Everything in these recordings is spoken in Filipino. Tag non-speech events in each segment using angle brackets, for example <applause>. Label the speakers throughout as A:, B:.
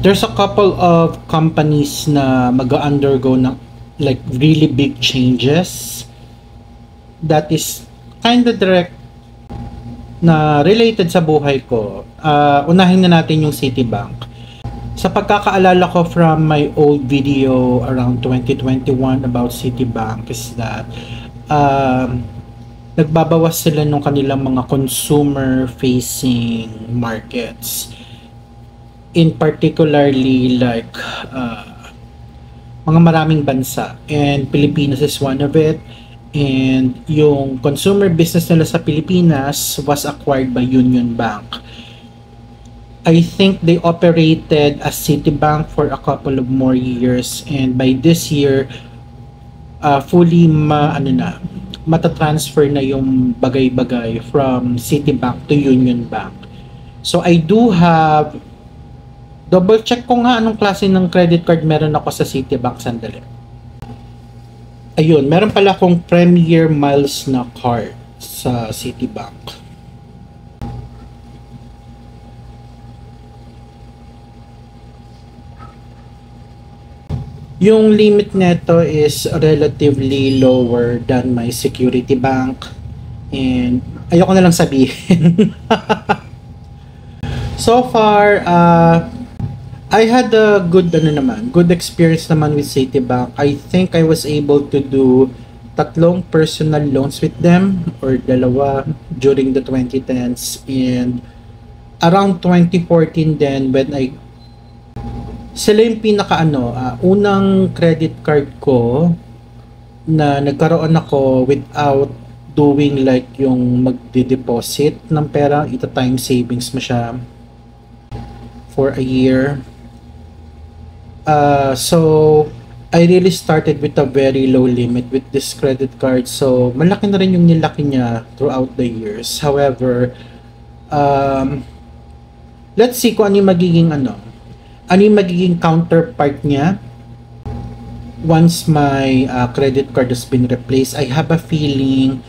A: there's a couple of companies na mag-undergo ng like really big changes that is kind of direct na related sa buhay ko. Uh, unahin na natin yung Citibank. Sa pagkakaalala ko from my old video around 2021 about Citibank is that um, nagbabawas sila ng kanilang mga consumer facing markets in particularly like uh, mga maraming bansa and Pilipinas is one of it and yung consumer business nila sa Pilipinas was acquired by Union Bank. I think they operated as Citibank for a couple of more years and by this year uh, fully ma ano na matatransfer na yung bagay-bagay from Citibank to Union Bank. So I do have double check ko nga anong klase ng credit card meron ako sa Citibank sandali ayun, meron pala akong Premier Miles na card sa Citibank. Yung limit nito is relatively lower than my security bank and ayoko na lang sabihin. <laughs> so far, uh, I had a good ano naman, good experience naman with Citibank. I think I was able to do tatlong personal loans with them or dalawa during the 2010s and around 2014 then when I sila yung pinaka ano, uh, unang credit card ko na nagkaroon ako without doing like yung magde-deposit ng pera, ita time savings mo siya for a year Uh, so, I really started with a very low limit with this credit card. So, malaki na rin yung nilaki niya throughout the years. However, um, let's see kung ano yung magiging ano, ano yung magiging counterpart niya once my uh, credit card has been replaced. I have a feeling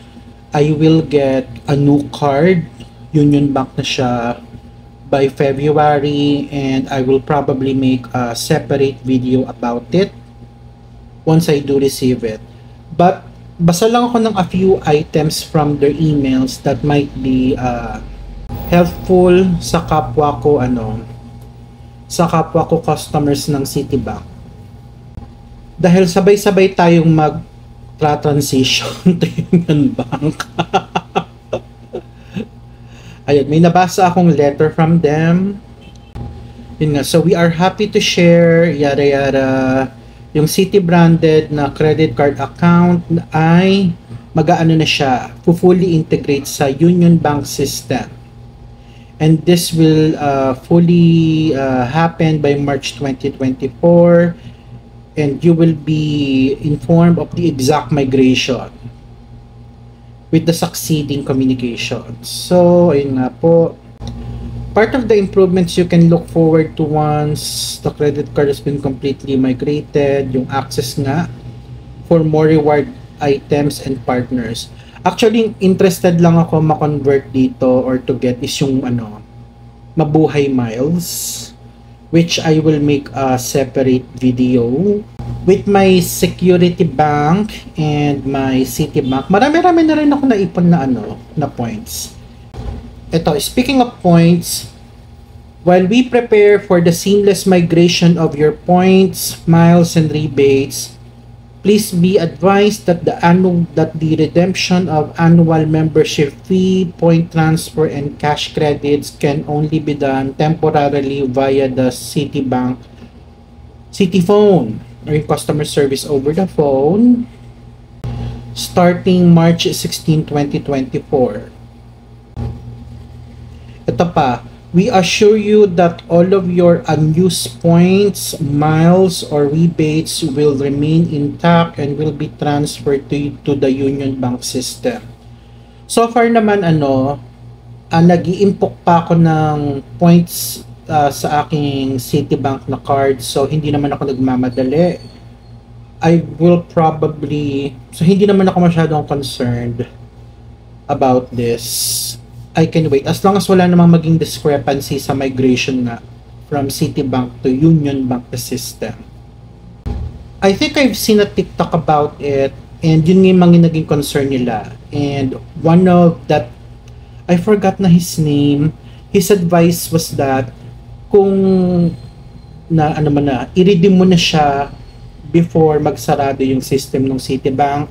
A: I will get a new card. Union Bank na siya by February and I will probably make a separate video about it once I do receive it. But basa lang ako ng a few items from their emails that might be uh, helpful sa kapwa ko ano sa kapwa ko customers ng Citibank. Dahil sabay-sabay tayong mag transition <laughs> to Union Bank. <laughs> Ayun, may nabasa akong letter from them. Yun nga, so we are happy to share, yada yada, yung city branded na credit card account ay mag-aano na siya, fully integrate sa Union Bank system. And this will uh, fully uh, happen by March 2024 and you will be informed of the exact migration with the succeeding communications. So, ayun nga po. Part of the improvements you can look forward to once the credit card has been completely migrated, yung access nga for more reward items and partners. Actually, interested lang ako ma-convert dito or to get is yung ano, mabuhay miles which I will make a separate video with my security bank and my Citibank, marami-rami na rin ako naipon na ano, na points. Ito, speaking of points, while we prepare for the seamless migration of your points, miles, and rebates, please be advised that the annual that the redemption of annual membership fee, point transfer, and cash credits can only be done temporarily via the Citibank City Phone or customer service over the phone starting March 16, 2024. Ito pa, we assure you that all of your unused points, miles, or rebates will remain intact and will be transferred to, to the Union Bank system. So far naman ano, uh, nag iimpok pa ako ng points uh, sa aking Citibank na card. So, hindi naman ako nagmamadali. I will probably... So, hindi naman ako masyadong concerned about this. I can wait. As long as wala namang maging discrepancy sa migration na from Citibank to Union Bank the system. I think I've seen a TikTok about it and yun yung mga naging concern nila. And one of that, I forgot na his name, his advice was that kung na ano man na, i-redeem mo na siya before magsarado yung system ng Citibank.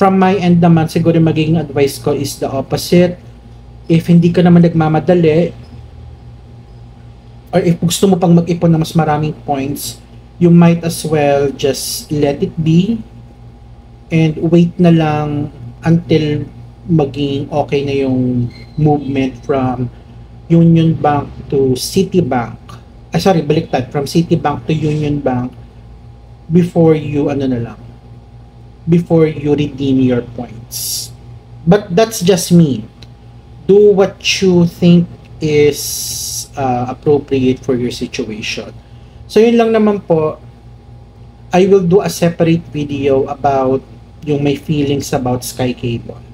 A: From my end naman, siguro magiging advice ko is the opposite. If hindi ka naman nagmamadali, or if gusto mo pang mag-ipon ng mas maraming points, you might as well just let it be and wait na lang until maging okay na yung movement from Union Bank to Citibank. Ah, sorry, baliktad. From Citibank to Union Bank before you, ano na lang, before you redeem your points. But that's just me. Do what you think is uh, appropriate for your situation. So yun lang naman po. I will do a separate video about yung may feelings about Sky Cable.